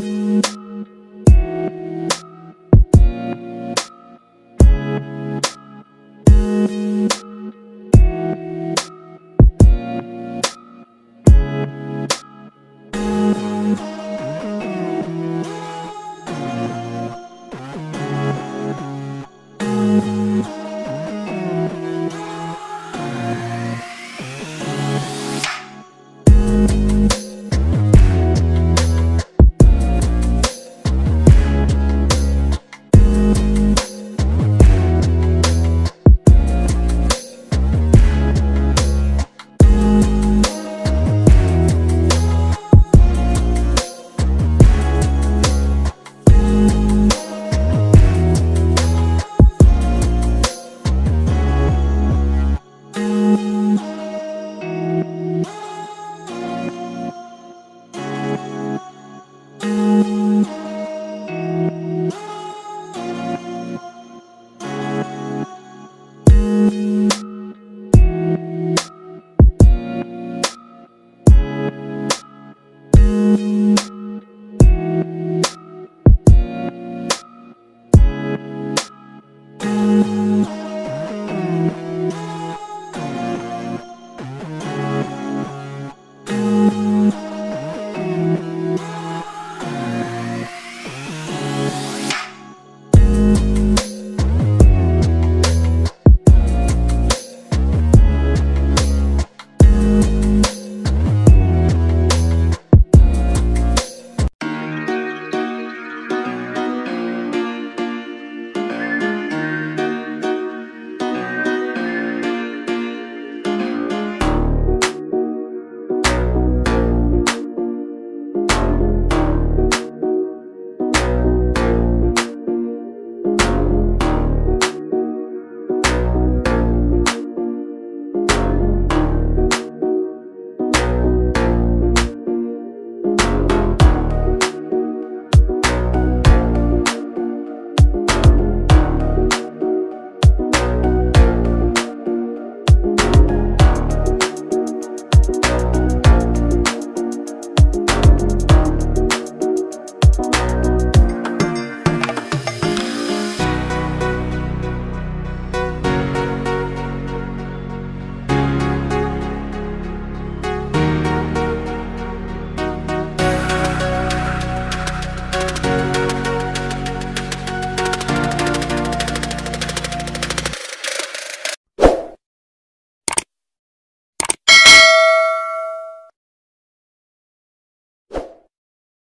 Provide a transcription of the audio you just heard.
Música